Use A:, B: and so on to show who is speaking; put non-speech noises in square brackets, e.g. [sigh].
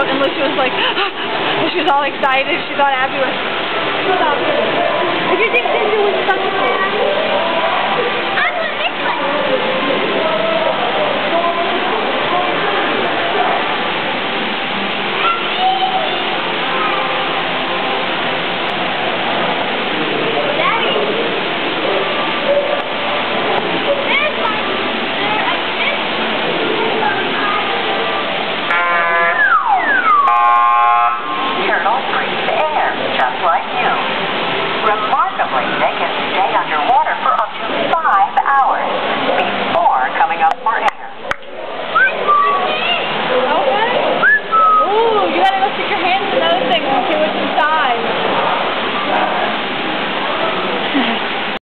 A: out, and Lucy was like, [gasps] she was all excited. She thought Abby was.
B: free to air, just like you.